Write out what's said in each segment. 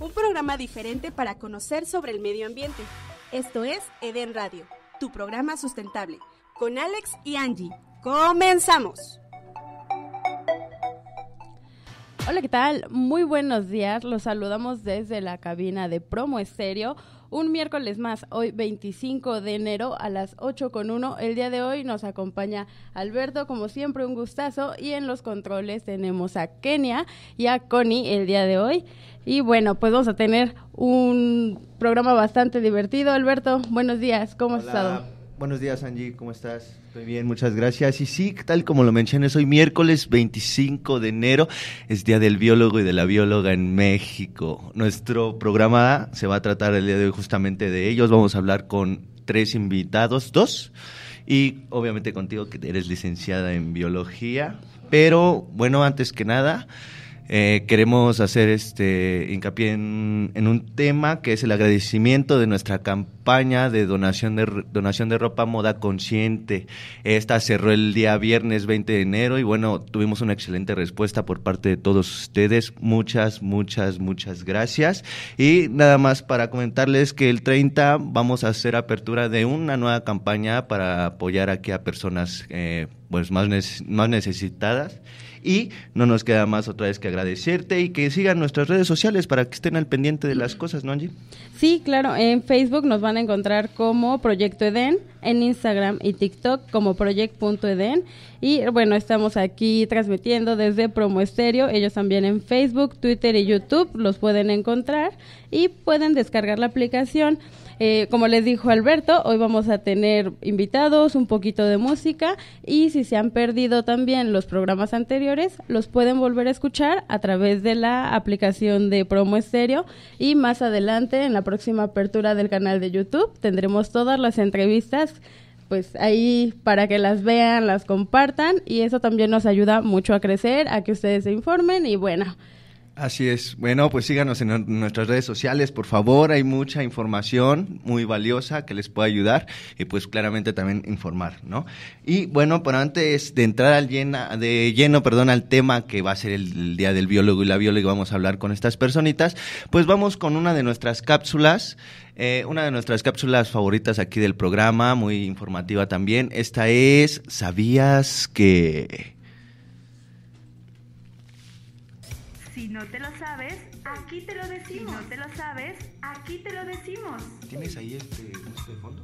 Un programa diferente para conocer sobre el medio ambiente. Esto es Eden Radio, tu programa sustentable, con Alex y Angie. ¡Comenzamos! Hola, ¿qué tal? Muy buenos días. Los saludamos desde la cabina de Promo Estéreo. Un miércoles más, hoy 25 de enero a las 8 con 1. El día de hoy nos acompaña Alberto, como siempre, un gustazo. Y en los controles tenemos a Kenia y a Connie el día de hoy. Y bueno, pues vamos a tener un programa bastante divertido. Alberto, buenos días, ¿cómo has estado? Buenos días, Angie, ¿cómo estás? Estoy bien, muchas gracias. Y sí, tal como lo mencioné, hoy miércoles 25 de enero, es Día del Biólogo y de la Bióloga en México. Nuestro programa se va a tratar el día de hoy justamente de ellos. Vamos a hablar con tres invitados, dos, y obviamente contigo que eres licenciada en biología. Pero bueno, antes que nada, eh, queremos hacer este hincapié en, un tema que es el agradecimiento de nuestra campaña de donación de donación de ropa moda consciente. Esta cerró el día viernes 20 de enero y bueno, tuvimos una excelente respuesta por parte de todos ustedes. Muchas, muchas, muchas gracias. Y nada más para comentarles que el 30 vamos a hacer apertura de una nueva campaña para apoyar aquí a personas eh, pues más, más necesitadas. Y no nos queda más otra vez que agradecerte y que sigan nuestras redes sociales para que estén al pendiente de las cosas, ¿no, Angie? Sí, claro. En Facebook nos van a encontrar como Proyecto Eden, en Instagram y TikTok como Project.eden. Y bueno, estamos aquí transmitiendo desde Promo Estéreo. Ellos también en Facebook, Twitter y YouTube los pueden encontrar y pueden descargar la aplicación. Eh, como les dijo Alberto, hoy vamos a tener invitados, un poquito de música y si se han perdido también los programas anteriores, los pueden volver a escuchar a través de la aplicación de Promo Estéreo y más adelante en la próxima apertura del canal de YouTube tendremos todas las entrevistas pues ahí para que las vean, las compartan y eso también nos ayuda mucho a crecer, a que ustedes se informen y bueno, Así es. Bueno, pues síganos en nuestras redes sociales, por favor. Hay mucha información muy valiosa que les puede ayudar y pues claramente también informar, ¿no? Y bueno, pero antes de entrar al llena, de lleno, perdón, al tema que va a ser el, Día del Biólogo y la Bióloga, vamos a hablar con estas personitas, pues vamos con una de nuestras cápsulas. Eh, una de nuestras cápsulas favoritas aquí del programa, muy informativa también. Esta es, ¿sabías que... Si no te lo sabes, aquí te lo decimos. Si no te lo sabes, aquí te lo decimos. ¿Tienes ahí este música de fondo?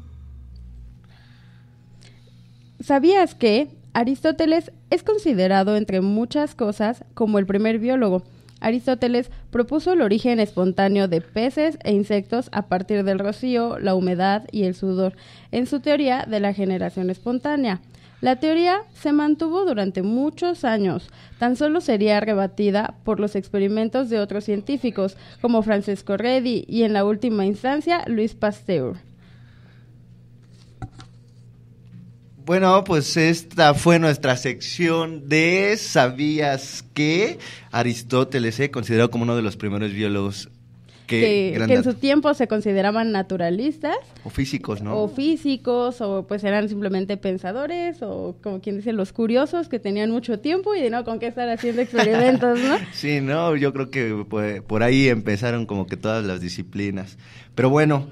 ¿Sabías que Aristóteles es considerado, entre muchas cosas, como el primer biólogo? Aristóteles propuso el origen espontáneo de peces e insectos a partir del rocío, la humedad y el sudor, en su teoría de la generación espontánea. La teoría se mantuvo durante muchos años, tan solo sería rebatida por los experimentos de otros científicos como Francesco Redi y en la última instancia Luis Pasteur. Bueno, pues esta fue nuestra sección de ¿Sabías que Aristóteles se considerado como uno de los primeros biólogos que, en su tiempo se consideraban naturalistas. O físicos, ¿no? O físicos, o pues eran simplemente pensadores, o como quien dice, los curiosos que tenían mucho tiempo y de no con qué estar haciendo experimentos, ¿no? sí, no, yo creo que pues, por ahí empezaron como que todas las disciplinas. Pero bueno,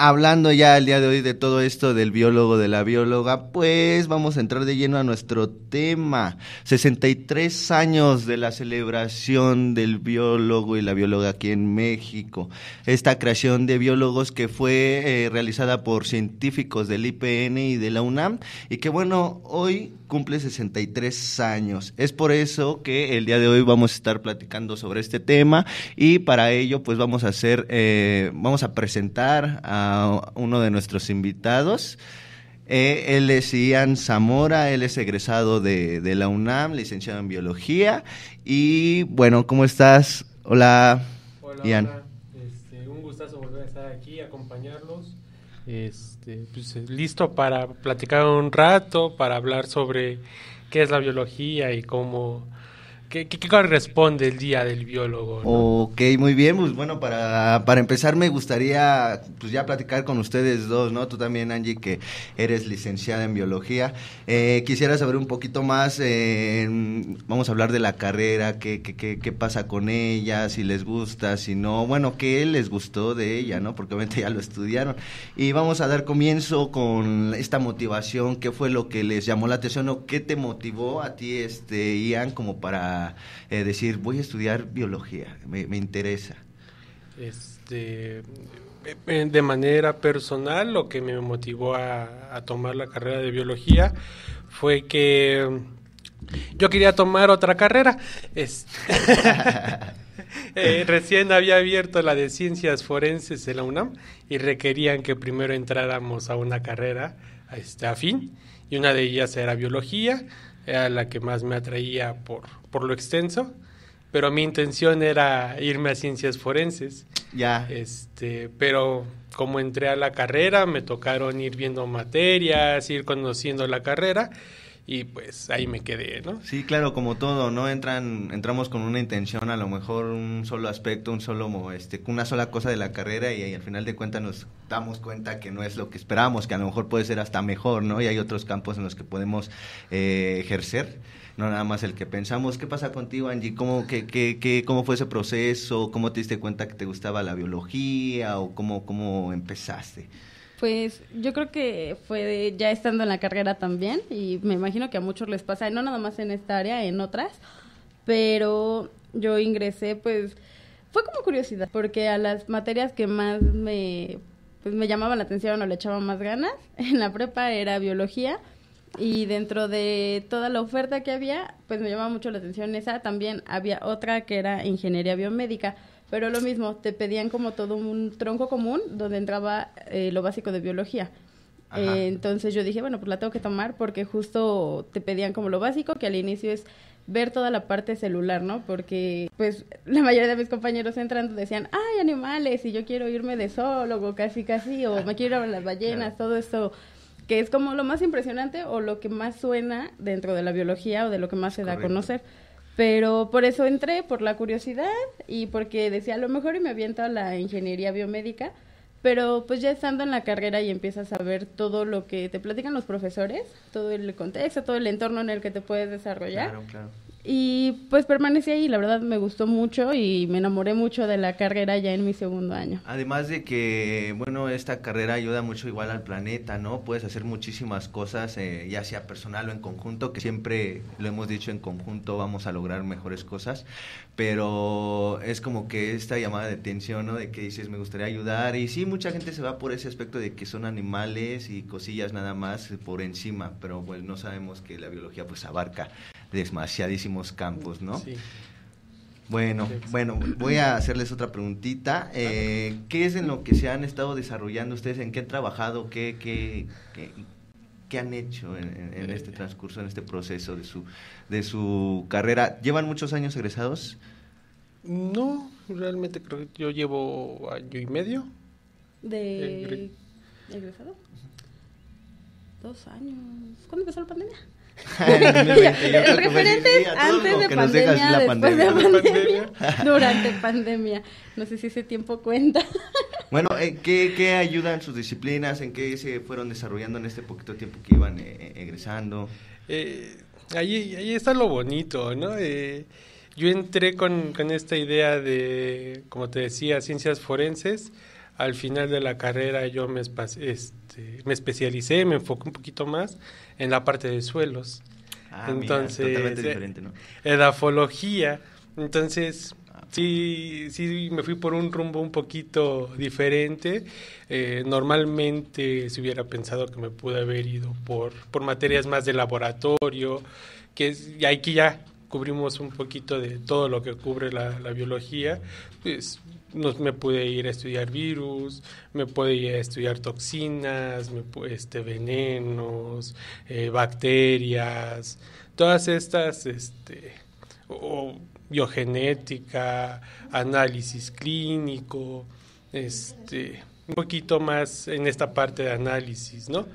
hablando ya el día de hoy de todo esto del biólogo, de la bióloga, pues vamos a entrar de lleno a nuestro tema. 63 años de la celebración del biólogo y la bióloga aquí en México. Esta creación de biólogos que fue eh, realizada por científicos del IPN y de la UNAM y que bueno, hoy cumple 63 años. Es por eso que el día de hoy vamos a estar platicando sobre este tema y para ello pues vamos a hacer, eh, vamos a presentar a uno de nuestros invitados. Eh, él es Ian Zamora, él es egresado de, la UNAM, licenciado en biología. Y bueno, ¿cómo estás? Hola, Hola Ian. Este, un gustazo volver a estar aquí, acompañarlos. Este, pues, eh, listo para platicar un rato, para hablar sobre qué es la biología y cómo ¿Qué, corresponde el día del biólogo? Ok, muy bien. Pues bueno, para, para empezar me gustaría pues ya platicar con ustedes dos, ¿no? Tú también, Angie, que eres licenciada en biología. Eh, quisiera saber un poquito más, eh, vamos a hablar de la carrera, qué, qué, qué, pasa con ella, si les gusta, si no, bueno, qué les gustó de ella, ¿no? Porque obviamente ya lo estudiaron. Y vamos a dar comienzo con esta motivación, qué fue lo que les llamó la atención o qué te motivó a ti, este, Ian, como para eh, decir, voy a estudiar biología, me, interesa? Este, eh, de manera personal, lo que me motivó a, a tomar la carrera de biología fue que yo quería tomar otra carrera. Este, eh, recién había abierto la de ciencias forenses en la UNAM y requerían que primero entráramos a una carrera este, afín y una de ellas era biología era la que más me atraía por, por lo extenso, pero mi intención era irme a ciencias forenses. Ya. Este, pero como entré a la carrera, me tocaron ir viendo materias, ir conociendo la carrera y pues ahí me quedé, ¿no? Sí, claro, como todo, ¿no? Entran, entramos con una intención, a lo mejor un solo aspecto, un solo, este, una sola cosa de la carrera y, al final de cuentas nos damos cuenta que no es lo que esperábamos, que a lo mejor puede ser hasta mejor, ¿no? Y hay otros campos en los que podemos eh, ejercer, no nada más el que pensamos. ¿Qué pasa contigo, Angie? ¿Cómo, qué, qué, qué, ¿Cómo fue ese proceso? ¿Cómo te diste cuenta que te gustaba la biología o cómo, cómo empezaste? Pues yo creo que fue ya estando en la carrera también y me imagino que a muchos les pasa, no nada más en esta área, en otras, pero yo ingresé pues fue como curiosidad porque a las materias que más me pues me llamaban la atención o le echaba más ganas en la prepa era biología y dentro de toda la oferta que había pues me llamaba mucho la atención esa. También había otra que era ingeniería biomédica pero lo mismo, te pedían como todo un tronco común donde entraba eh, lo básico de biología. Eh, entonces yo dije, bueno, pues la tengo que tomar porque justo te pedían como lo básico, que al inicio es ver toda la parte celular, ¿no? Porque pues la mayoría de mis compañeros entrando decían, ay, animales, y yo quiero irme de zoólogo, casi, casi, o me quiero ir a las ballenas, todo esto que es como lo más impresionante o lo que más suena dentro de la biología o de lo que más se da a conocer. Pero por eso entré, por la curiosidad y porque decía, a lo mejor y me aviento a la ingeniería biomédica, pero pues ya estando en la carrera y empiezas a ver todo lo que te platican los profesores, todo el contexto, todo el entorno en el que te puedes desarrollar. Claro, claro. Y pues permanecí ahí, la verdad me gustó mucho y me enamoré mucho de la carrera ya en mi segundo año. Además de que, bueno, esta carrera ayuda mucho igual al planeta, ¿no? Puedes hacer muchísimas cosas, eh, ya sea personal o en conjunto, que siempre lo hemos dicho en conjunto vamos a lograr mejores cosas, pero es como que esta llamada de atención, ¿no? De que dices, me gustaría ayudar y sí, mucha gente se va por ese aspecto de que son animales y cosillas nada más por encima, pero pues no sabemos que la biología pues abarca demasiadísimos campos, ¿no? Sí. Bueno, bueno, voy a hacerles otra preguntita. Eh, ¿Qué es en lo que se han estado desarrollando ustedes? ¿En qué han trabajado? ¿Qué, qué, qué, qué han hecho en, en, este transcurso, en este proceso de su, de su carrera? ¿Llevan muchos años egresados? No, realmente creo que yo llevo año y medio. ¿De Egre egresado? Dos años. ¿Cuándo empezó la pandemia? El referente es antes de pandemia, después pandemia. de pandemia, durante pandemia. No sé si ese tiempo cuenta. Bueno, ¿en qué, qué, ayudan sus disciplinas? ¿En qué se fueron desarrollando en este poquito tiempo que iban eh, egresando? Eh, ahí, ahí está lo bonito, ¿no? Eh, yo entré con, con esta idea de, como te decía, ciencias forenses. Al final de la carrera yo me, este, me especialicé, me enfoqué un poquito más en la parte de suelos. Ah, Entonces, mira, totalmente diferente, ¿no? Edafología. Entonces, sí, sí, me fui por un rumbo un poquito diferente. Eh, normalmente se hubiera pensado que me pude haber ido por, por materias más de laboratorio, que es, y aquí ya cubrimos un poquito de todo lo que cubre la, la biología. Pues nos, me pude ir a estudiar virus, me pude ir a estudiar toxinas, me este, venenos, eh, bacterias, todas estas, este, o biogenética, análisis clínico, este, un poquito más en esta parte de análisis, ¿no?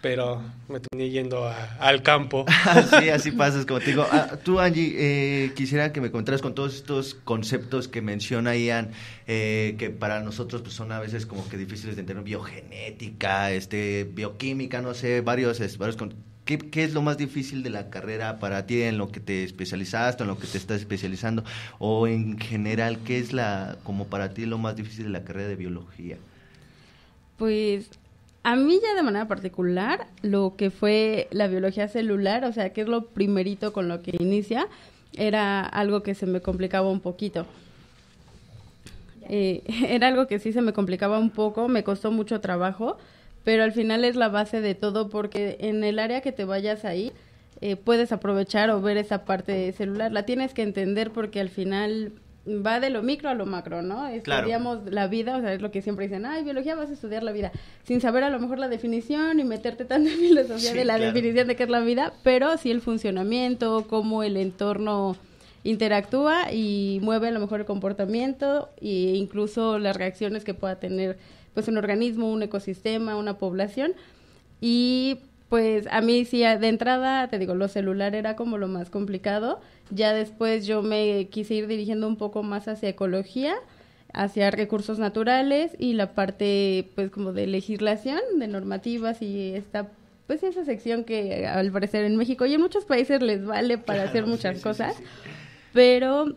Pero me terminé yendo a- al campo. sí, así pasa, es como te digo. Ah, tú, Angie, eh, quisiera que me contaras con todos estos conceptos que menciona Ian, eh, que para nosotros pues, son a veces como que difíciles de entender, biogenética, este, bioquímica, no sé, varios, es- varios con- ¿Qué, qué es lo más difícil de la carrera para ti en lo que te especializaste, en lo que te estás especializando? O en general, ¿qué es la, como para ti lo más difícil de la carrera de biología? Pues a mí ya de manera particular, lo que fue la biología celular, o sea, que es lo primerito con lo que inicia, era algo que se me complicaba un poquito. Eh, era algo que sí se me complicaba un poco, me costó mucho trabajo, pero al final es la base de todo porque en el área que te vayas ahí eh, puedes aprovechar o ver esa parte celular. La tienes que entender porque al final va de lo micro a lo macro, ¿no? Claro. Estudiamos la vida, o sea, es lo que siempre dicen, ay, biología vas a estudiar la vida, sin saber a lo mejor la definición y meterte tanto en filosofía Sí, de la claro. definición de qué es la vida, pero sí el funcionamiento, cómo el entorno interactúa y mueve a lo mejor el comportamiento e incluso las reacciones que pueda tener pues un organismo, un ecosistema, una población y pues a mí sí de entrada te digo lo celular era como lo más complicado. Ya después yo me quise ir dirigiendo un poco más hacia ecología hacia recursos naturales y la parte pues como de legislación de normativas y esta pues esa sección que al parecer en México y en muchos países les vale para hacer muchas cosas. pero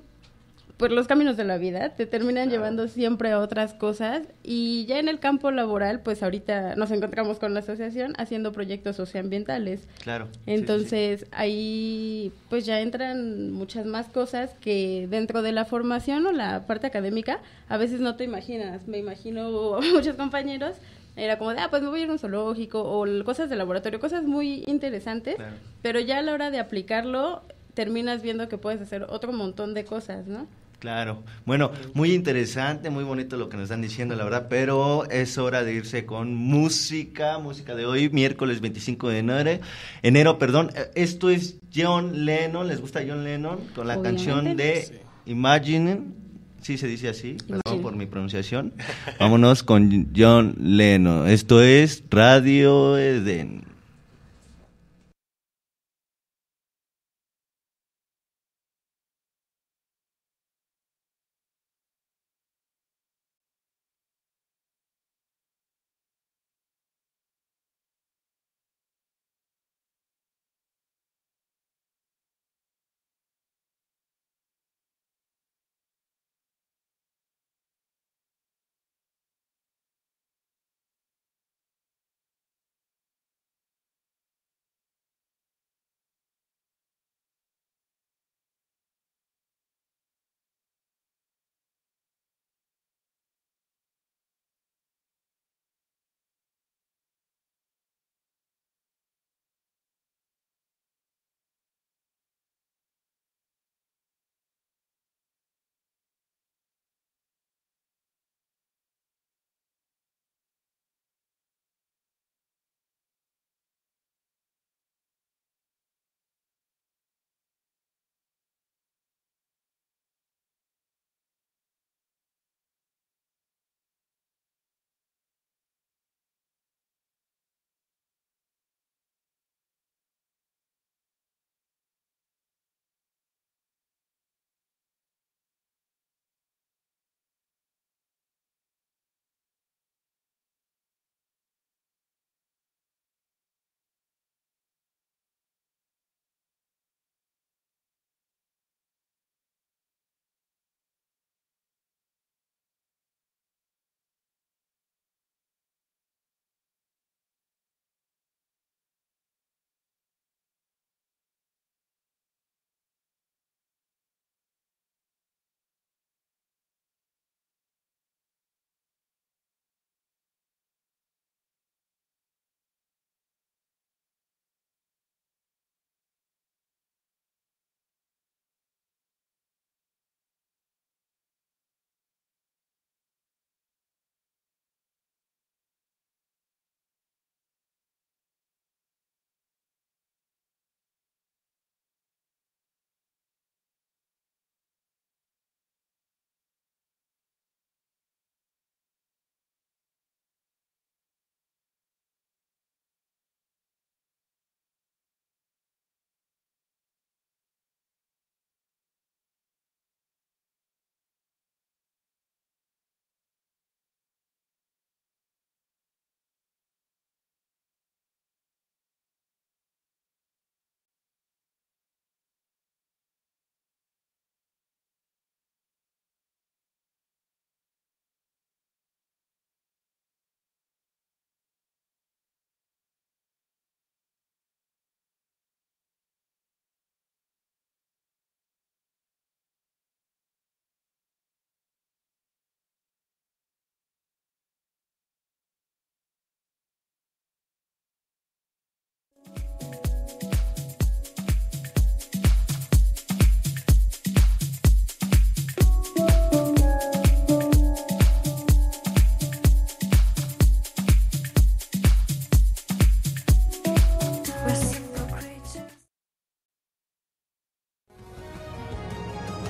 pues los caminos de la vida te terminan llevando siempre a otras cosas y ya en el campo laboral pues ahorita nos encontramos con la asociación haciendo proyectos socioambientales Claro. sí, sí, sí. entonces ahí pues ya entran muchas más cosas que dentro de la formación o la parte académica a veces no te imaginas. Me imagino a muchos compañeros era como de, ah, pues me voy a ir a un zoológico o cosas de laboratorio, cosas muy interesantes, Claro. pero ya a la hora de aplicarlo terminas viendo que puedes hacer otro montón de cosas, ¿no? Claro. Bueno, muy interesante, muy bonito lo que nos están diciendo, la verdad, pero es hora de irse con música, música de hoy, miércoles 25 de enero, enero, perdón. Esto es John Lennon, ¿les gusta John Lennon? Con la Obviamente. canción de. Imagine, sí se dice así, perdón Imagine. por mi pronunciación. Vámonos con John Lennon. Esto es Radio Eden.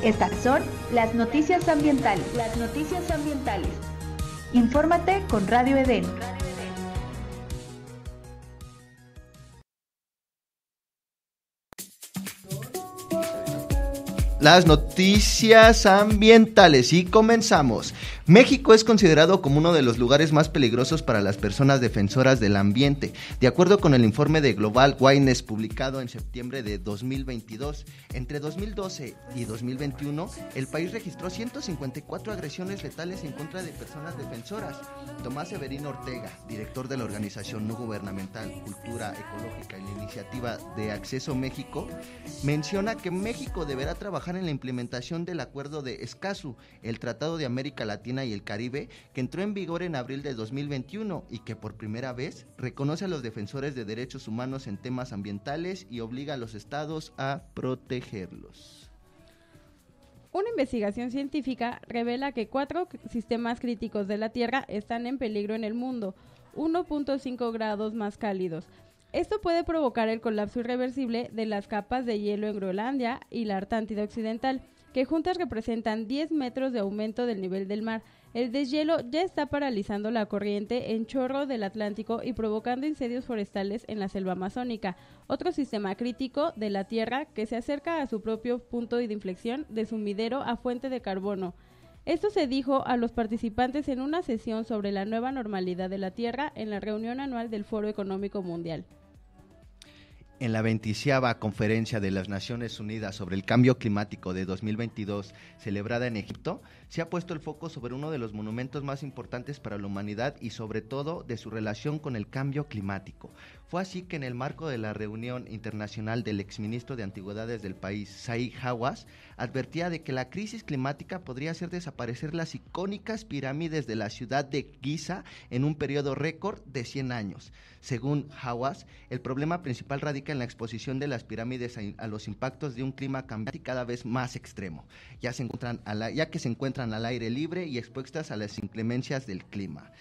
Estas son las noticias ambientales. Las noticias ambientales. Infórmate con Radio Edén. Las noticias ambientales y comenzamos. México es considerado como uno de los lugares más peligrosos para las personas defensoras del ambiente, de acuerdo con el informe de Global Witness publicado en septiembre de 2022. Entre 2012 y 2021, el país registró 154 agresiones letales en contra de personas defensoras. Tomás Severino Ortega, director de la organización no gubernamental Cultura Ecológica y la Iniciativa de Acceso México, menciona que México deberá trabajar en la implementación del acuerdo de Escazú, el Tratado de América Latina y el Caribe, que entró en vigor en abril de 2021 y que por primera vez reconoce a los defensores de derechos humanos en temas ambientales y obliga a los estados a protegerlos. Una investigación científica revela que cuatro sistemas críticos de la Tierra están en peligro en el mundo, 1.5 grados más cálidos. Esto puede provocar el colapso irreversible de las capas de hielo en Groenlandia y la Artántida Occidental que juntas representan 10 metros de aumento del nivel del mar. El deshielo ya está paralizando la corriente en chorro del Atlántico y provocando incendios forestales en la selva amazónica, otro sistema crítico de la Tierra que se acerca a su propio punto de inflexión de sumidero a fuente de carbono. Esto se dijo a los participantes en una sesión sobre la nueva normalidad de la Tierra en la reunión anual del Foro Económico Mundial en la 20 Conferencia de las Naciones Unidas sobre el Cambio Climático de 2022, celebrada en Egipto, se ha puesto el foco sobre uno de los monumentos más importantes para la humanidad y sobre todo de su relación con el cambio climático. Fue así que en el marco de la reunión internacional del exministro de Antigüedades del país, Said Hawass, advertía de que la crisis climática podría hacer desaparecer las icónicas pirámides de la ciudad de Giza en un periodo récord de 100 años. Según Hawass, el problema principal radica en la exposición de las pirámides a, los impactos de un clima cambiante cada vez más extremo, ya, se encuentran ya que se encuentran al aire libre y expuestas a las inclemencias del clima.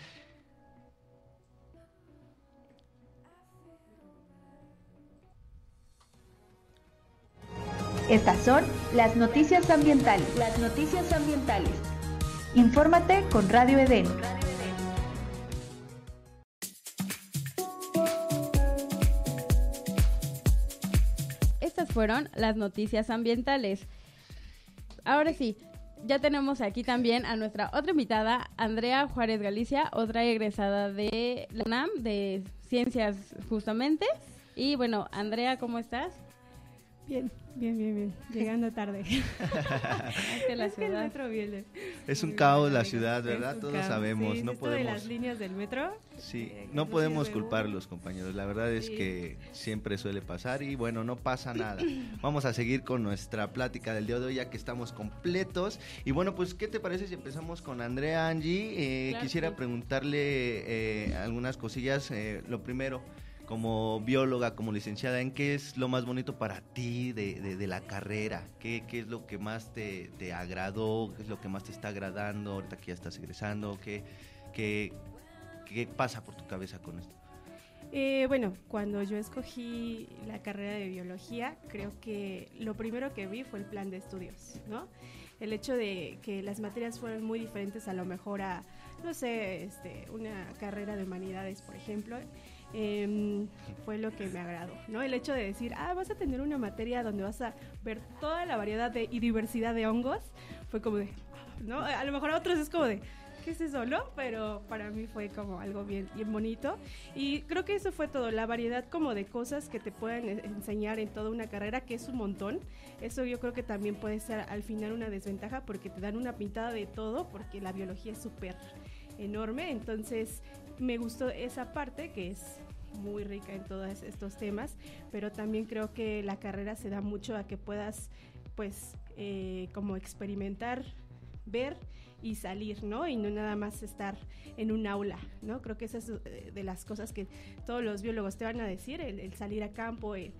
Estas son las noticias ambientales. Las noticias ambientales. Infórmate con Radio Edén. fueron las noticias ambientales. Ahora sí, ya tenemos aquí también a nuestra otra invitada, Andrea Juárez Galicia, otra egresada de la UNAM, de Ciencias justamente. Y bueno, Andrea, ¿cómo estás? Bien, bien, bien, bien. Llegando tarde. es, que el metro viene. Es un caos la ciudad, ¿verdad? Todos sabemos. no podemos. De las líneas del metro. Sí, eh, no podemos culparlos, compañeros. La verdad es que siempre suele pasar y bueno, no pasa nada. Vamos a seguir con nuestra plática del día de hoy ya que estamos completos. Y bueno, pues, ¿qué te parece si empezamos con Andrea Angie? Eh, quisiera preguntarle eh, algunas cosillas. lo primero como bióloga, como licenciada, ¿en qué es lo más bonito para ti de, la carrera? ¿Qué, ¿Qué, es lo que más te, agradó? ¿Qué es lo que más te está agradando ahorita que ya estás egresando? ¿Qué, qué, qué pasa por tu cabeza con esto? Eh, bueno, cuando yo escogí la carrera de biología, creo que lo primero que vi fue el plan de estudios, ¿no? El hecho de que las materias fueron muy diferentes a lo mejor a, no sé, este, una carrera de humanidades, por ejemplo. Em, fue lo que me agradó, ¿no? El hecho de decir, ah, vas a tener una materia donde vas a ver toda la variedad de, y diversidad de hongos, fue como de, ¿no? A lo mejor a otros es como de, ¿qué es eso, no? Pero para mí fue como algo bien, bien bonito. Y creo que eso fue todo, la variedad como de cosas que te pueden e, enseñar en toda una carrera, que es un montón. Eso yo creo que también puede ser al final una desventaja porque te dan una pintada de todo, porque la biología es súper enorme. Entonces me gustó esa parte que es muy rica en todos estos temas, pero también creo que la carrera se da mucho a que puedas, pues, eh, como experimentar, ver y salir, ¿no? Y no nada más estar en un aula, ¿no? Creo que esa es eh, de las cosas que todos los biólogos te van a decir, el, salir a campo, el,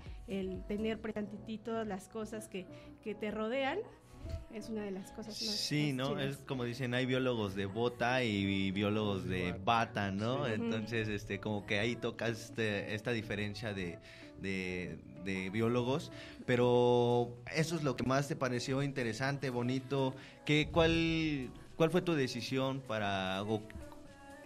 tener presente todas las cosas que, que te rodean, es una de las cosas más. Sí, ¿no? Es como dicen, hay biólogos de bota y, biólogos de bata, ¿no? Entonces, este, como que ahí tocas este, esta diferencia de, de, de biólogos, pero eso es lo que más te pareció interesante, bonito. ¿Qué, cuál, ¿Cuál fue tu decisión para, o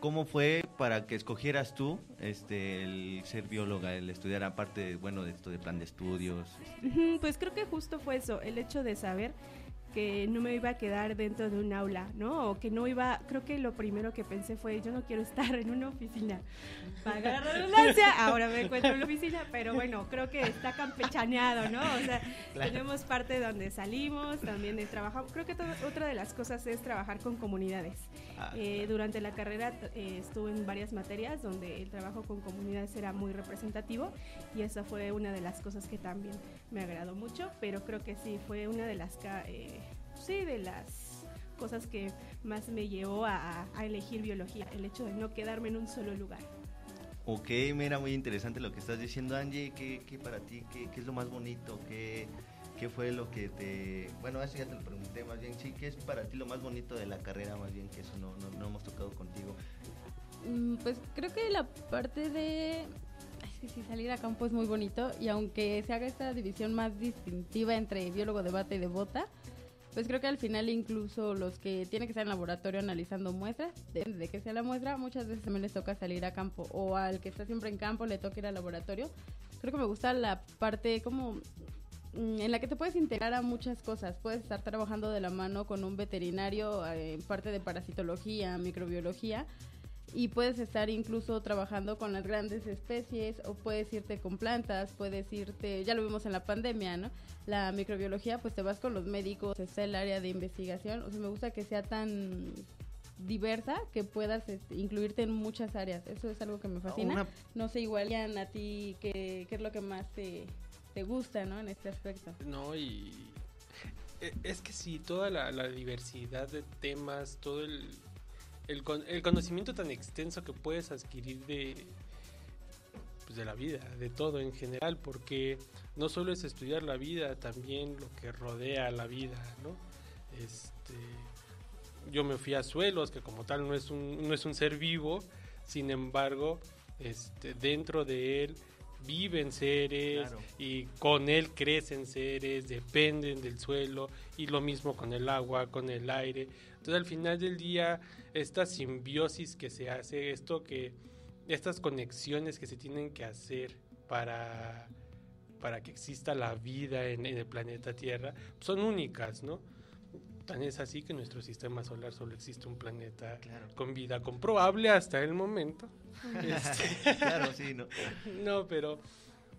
cómo fue para que escogieras tú este, el ser bióloga, el estudiar aparte, bueno, de esto de plan de estudios? Pues creo que justo fue eso, el hecho de saber que no me iba a quedar dentro de un aula, ¿no? O que no iba, creo que lo primero que pensé fue, yo no quiero estar en una oficina. Pagar la redundancia, ahora me encuentro en la oficina, pero bueno, creo que está campechaneado, ¿no? O sea, tenemos parte donde salimos, también de trabajar. Creo que todo- otra de las cosas es trabajar con comunidades. Ah, Eh, durante la carrera eh, estuve en varias materias donde el trabajo con comunidades era muy representativo y esa fue una de las cosas que también me agradó mucho, pero creo que sí fue una de las eh, sí de las cosas que más me llevó a, a elegir biología, el hecho de no quedarme en un solo lugar. Ok, mira, muy interesante lo que estás diciendo, Angie. ¿Qué, qué para ti, qué, qué es lo más bonito? ¿Qué, ¿Qué fue lo que te... Bueno, eso ya te lo pregunté más bien. Sí, ¿qué es para ti lo más bonito de la carrera? Más bien que eso no, no, no hemos tocado contigo. Mm, Pues creo que la parte de... sí, sí, salir a campo es muy bonito y aunque se haga esta división más distintiva entre biólogo de bata y de bota, pues creo que al final incluso los que tienen que estar en laboratorio analizando muestras, depende de que sea la muestra, muchas veces también les toca salir a campo o al que está siempre en campo le toca ir al laboratorio. Creo que me gusta la parte como mm, en la que te puedes integrar a muchas cosas. Puedes estar trabajando de la mano con un veterinario eh, en parte de parasitología, microbiología, y puedes estar incluso trabajando con las grandes especies o puedes irte con plantas, puedes irte, ya lo vimos en la pandemia, ¿no? La microbiología, pues te vas con los médicos, está el área de investigación, o sea, me gusta que sea tan diversa que puedas este, incluirte en muchas áreas. Eso es algo que me fascina. Una- No sé, igual, a ti, ¿qué, qué es lo que más te, te gusta, ¿no? En este aspecto. No, y e- es que sí, toda la, la diversidad de temas, todo el, el, el conocimiento tan extenso que puedes adquirir de, pues de la vida, de todo en general, porque no solo es estudiar la vida, también lo que rodea la vida, ¿no? Este, yo me fui a suelos, que como tal no es un, no es un ser vivo, sin embargo, este, dentro de él viven seres Claro. y con él crecen seres, dependen del suelo y lo mismo con el agua, con el aire. Entonces al final del día esta simbiosis que se hace, esto que estas conexiones que se tienen que hacer para para que exista la vida en, en el planeta Tierra son únicas, ¿no? Tan es así que en nuestro sistema solar solo existe un planeta Claro. con vida comprobable hasta el momento. Este, claro, sí, ¿no? no, pero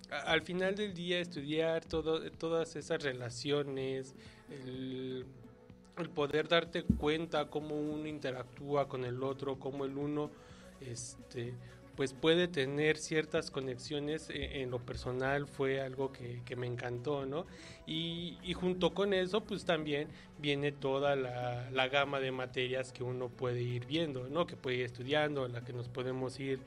al final del día estudiar todo, todas esas relaciones, el, el poder darte cuenta cómo uno interactúa con el otro, cómo el uno este pues puede tener ciertas conexiones eh, en lo personal fue algo que, me encantó, ¿no? Y, y junto con eso, pues también viene toda la, la gama de materias que uno puede ir viendo, ¿no? Que puede ir estudiando, la que nos podemos ir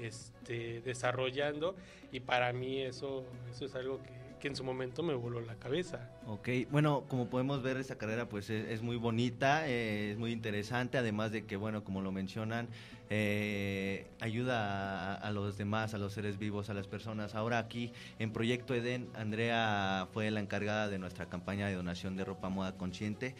este, desarrollando. Y para mí eso, eso es algo que, que en su momento me voló la cabeza. Ok, bueno, como podemos ver, esta carrera pues es, es muy bonita, eh, es muy interesante, además de que, bueno, como lo mencionan, eh, ayuda a, a los demás, a los seres vivos, a las personas. Ahora aquí en Proyecto Eden, Andrea fue la encargada de nuestra campaña de donación de ropa moda consciente.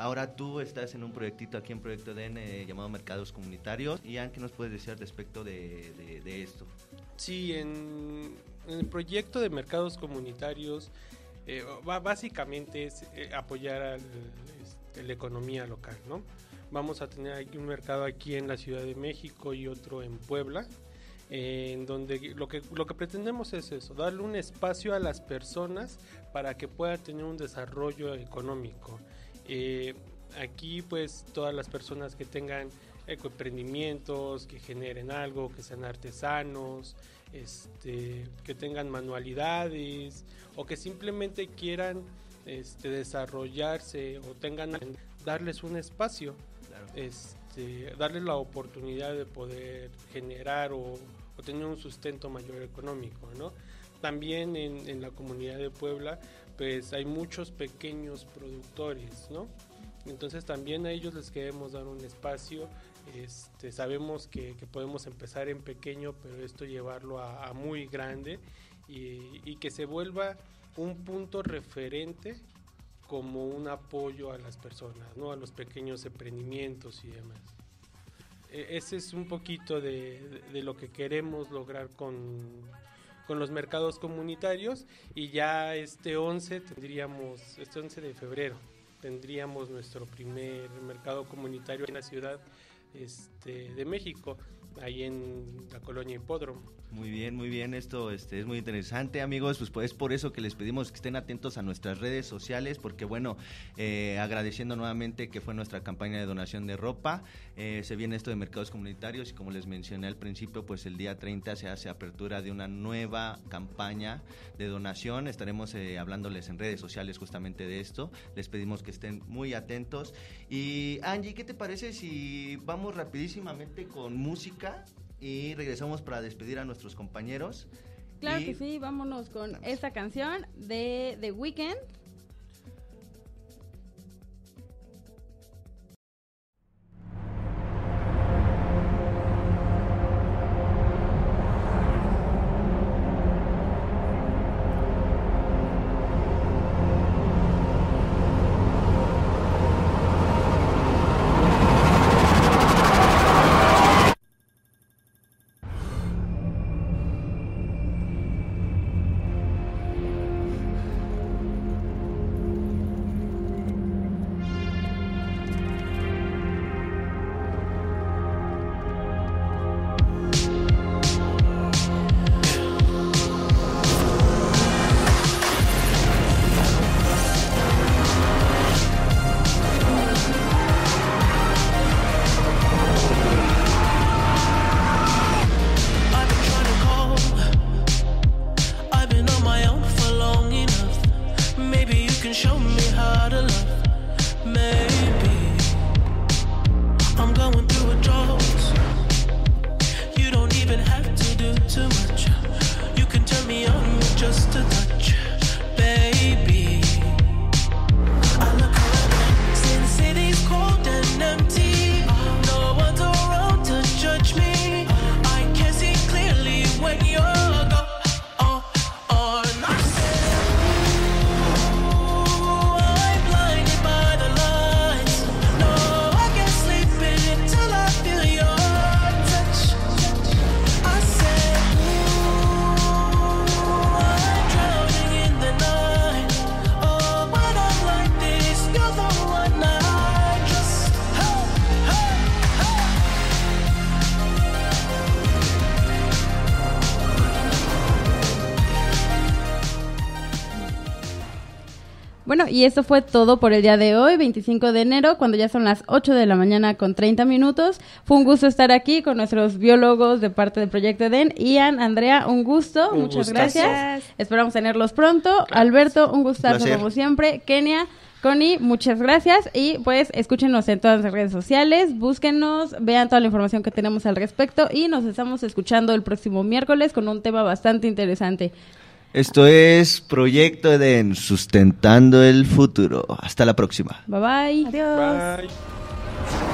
Ahora tú estás en un proyectito aquí en Proyecto Eden eh, llamado Mercados Comunitarios. Ian, ¿qué nos puedes decir al respecto de, de- de esto? Sí, en, en el proyecto de mercados comunitarios, eh, básicamente es eh, apoyar a la economía local, ¿no? Vamos a tener aquí un mercado aquí en la Ciudad de México y otro en Puebla, en donde lo que, lo que pretendemos es eso, darle un espacio a las personas para que puedan tener un desarrollo económico. Eh, aquí pues todas las personas que tengan ecoemprendimientos, que generen algo, que sean artesanos, este, que tengan manualidades o que simplemente quieran este, desarrollarse o tengan darles un espacio, Claro. este, darles la oportunidad de poder generar o, o tener un sustento mayor económico, ¿no? También en, en la comunidad de Puebla, pues hay muchos pequeños productores, ¿no? Entonces también a ellos les queremos dar un espacio. Este, sabemos que, que podemos empezar en pequeño, pero esto llevarlo a, a muy grande y, y que se vuelva un punto referente como un apoyo a las personas, ¿no? a los pequeños emprendimientos y demás. E- ese es un poquito de, de lo que queremos lograr con, con los mercados comunitarios y ya este 11 tendríamos, este 11 de febrero, tendríamos nuestro primer mercado comunitario en la ciudad este, de México, ahí en la colonia Hipódromo. Muy bien, muy bien, esto este, es muy interesante amigos, pues, pues es por eso que les pedimos que estén atentos a nuestras redes sociales, porque bueno, eh, agradeciendo nuevamente que fue nuestra campaña de donación de ropa, eh, se viene esto de mercados comunitarios y como les mencioné al principio, pues el día 30 se hace apertura de una nueva campaña de donación, estaremos eh, hablándoles en redes sociales justamente de esto, les pedimos que estén muy atentos y Angie, ¿qué te parece si vamos rapidísimamente con música? Y regresamos para despedir a nuestros compañeros. Claro y que sí, vámonos con Vamos. esta canción de The Weeknd. Can show me how to love. Maybe Bueno, y esto fue todo por el día de hoy, 25 de enero, cuando ya son las 8 de la mañana con 30 minutos. Fue un gusto estar aquí con nuestros biólogos de parte del Proyecto Eden. Ian, Andrea, un gusto, Un muchas gustazo. gracias. Esperamos tenerlos pronto. Alberto, un gustazo Placer. como siempre. Kenia, Connie, muchas gracias. Y pues escúchenos en todas las redes sociales, búsquenos, vean toda la información que tenemos al respecto y nos estamos escuchando el próximo miércoles con un tema bastante interesante. Esto es Proyecto Eden, sustentando el futuro. Hasta la próxima. Bye bye. Adiós. Bye.